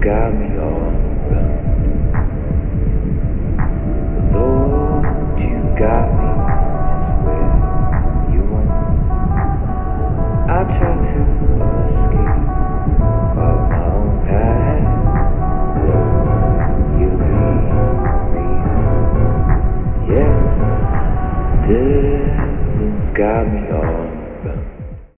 got me all on. Lord, you got me just where you want. I try to escape of my own path. Lord, you lead me on. Yeah, deliverance got me all on.